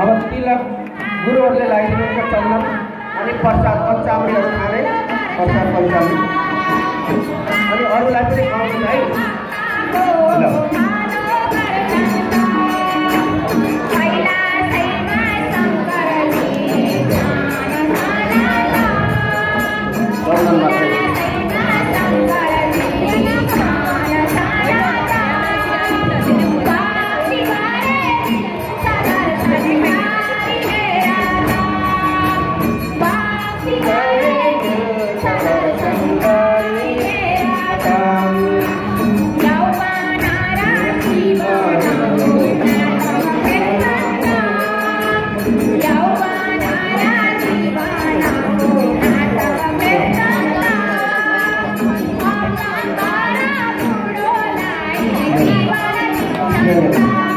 अब तिलक गुरुहरूले लगाइदिनुहुन्छ चन्दन अनि प्रसाद पञ्चामृतहरू खाने प्रसाद पञ्चामृत अनि अरूलाई पनि खुवाउनु है Thank you.